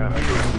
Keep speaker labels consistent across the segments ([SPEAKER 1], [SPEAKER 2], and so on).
[SPEAKER 1] Yeah.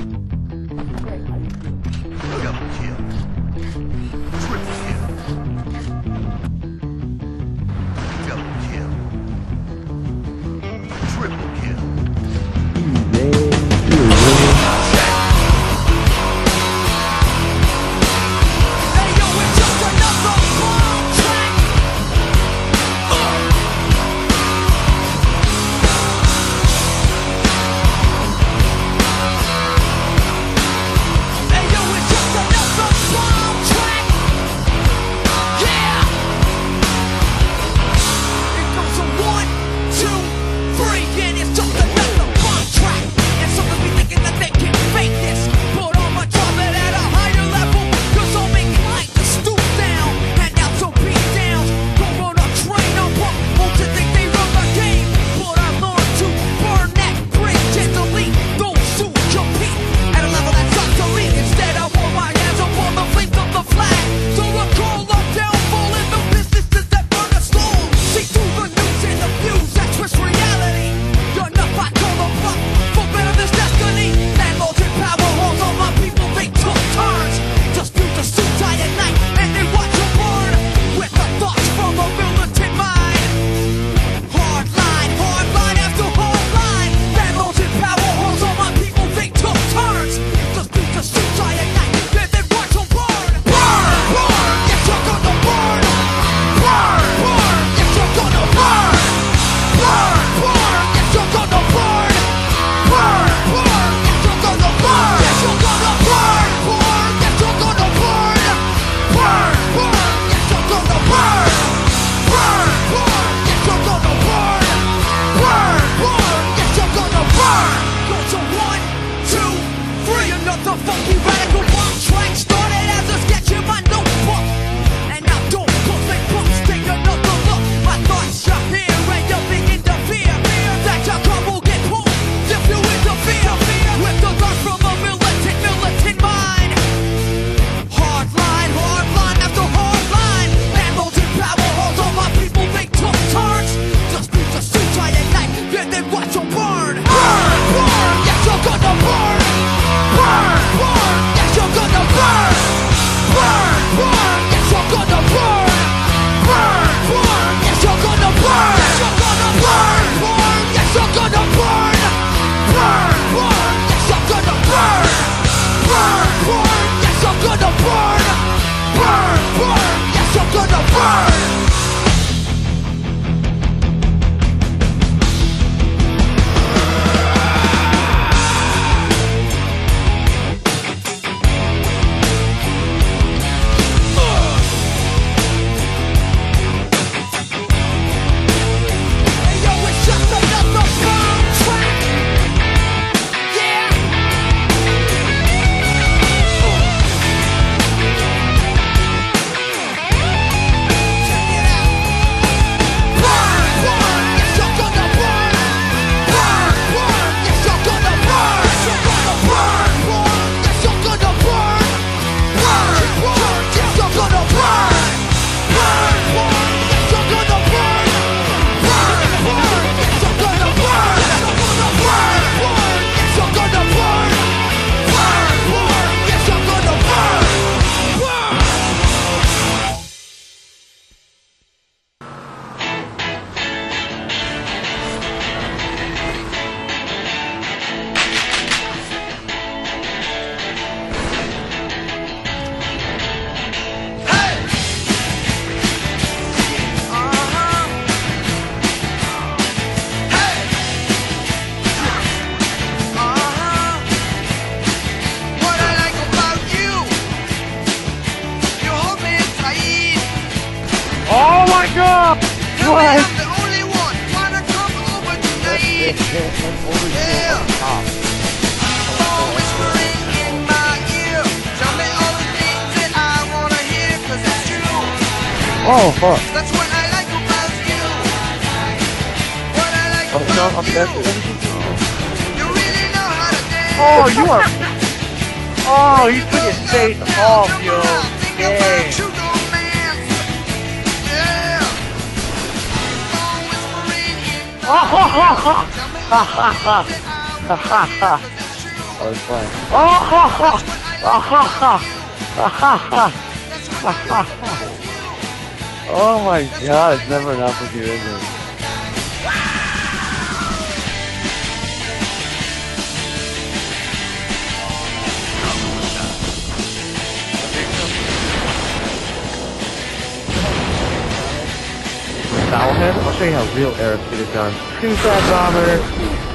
[SPEAKER 1] Oh, fuck.
[SPEAKER 2] That's what I like about you. What I like
[SPEAKER 1] Oh, no, I'm dead.
[SPEAKER 2] You really know how to dance.
[SPEAKER 1] Oh, you are... Oh, you took his face off, yo. Dang. Oh, ha, ha, ha. Ha, ha, ha. Ha, ha, ha. That was fun. Oh, ha, ha. Ha, ha, ha. Ha, ha, ha. Ha, ha, ha. Oh my god, it's never enough with you, is it? Foulhead? I'll show you how real Arabs get it done. Side bomber,